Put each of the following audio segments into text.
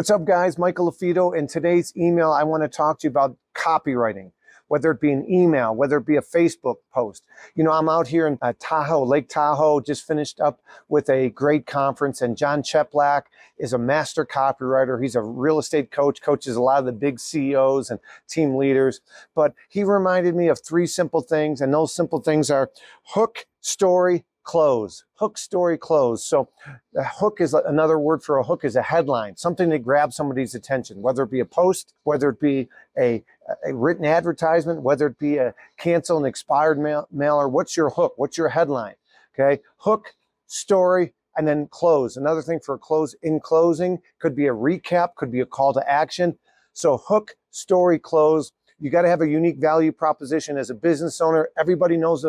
What's up, guys? Michael LaFido. In today's email, I want to talk to you about copywriting, whether it be an email, whether it be a Facebook post. You know, I'm out here in uh, Tahoe, Lake Tahoe, just finished up with a great conference, and Jon Cheplak is a master copywriter. He's a real estate coach, coaches a lot of the big CEOs and team leaders. But he reminded me of three simple things, and those simple things are hook, story, close hook story close so a hook is another word for a hook is a headline something that grabs somebody's attention whether it be a post whether it be a, a written advertisement whether it be a cancel and expired mail, mailer what's your hook what's your headline okay? Hook story and then close. Another thing for a close in closing could be a recap could be a call to action. So hook story close you got to have a unique value proposition as a business owner. Everybody knows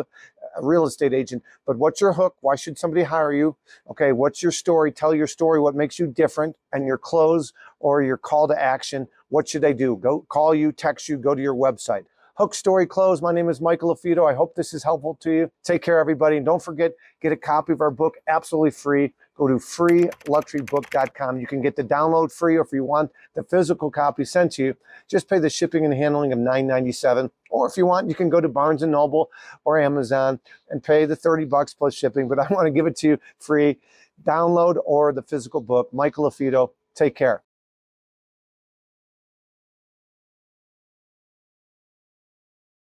a, real estate agent, but what's your hook? Why should somebody hire you? Okay, what's your story? Tell your story, what makes you different, and your close or your call to action. What should they do? Go call you, text you, go to your website. Hook Story Close. My name is Michael LaFido. I hope this is helpful to you. Take care, everybody. And don't forget, get a copy of our book absolutely free. Go to freeluxurybook.com. You can get the download free, or if you want the physical copy sent to you, just pay the shipping and handling of $9.97. Or if you want, you can go to Barnes & Noble or Amazon and pay the 30 bucks plus shipping. But I want to give it to you free. Download or the physical book. Michael LaFido. Take care.